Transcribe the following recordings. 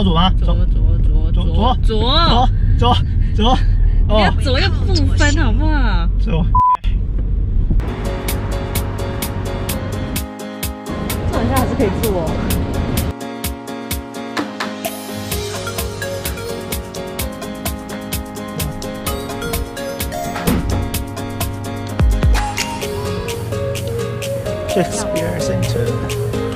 靠左吗？左左左左左左左左，不要左右不分好不好？左。坐一下还是可以坐。Shakespeare Center。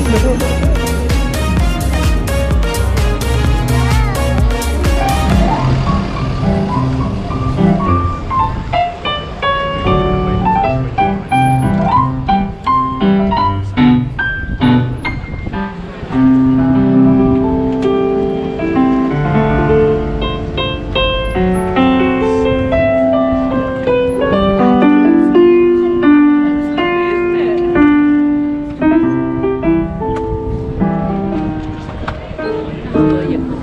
嗯 Mmm.